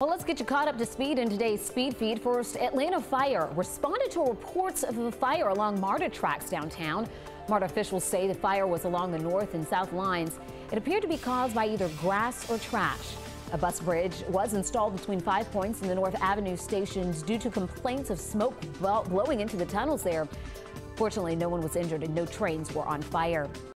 Well, let's get you caught up to speed in today's speed feed. First, Atlanta Fire responded to reports of a fire along MARTA tracks downtown. MARTA officials say the fire was along the north and south lines. It appeared to be caused by either grass or trash. A bus bridge was installed between Five Points and the North Avenue stations due to complaints of smoke blowing into the tunnels there. Fortunately, no one was injured and no trains were on fire.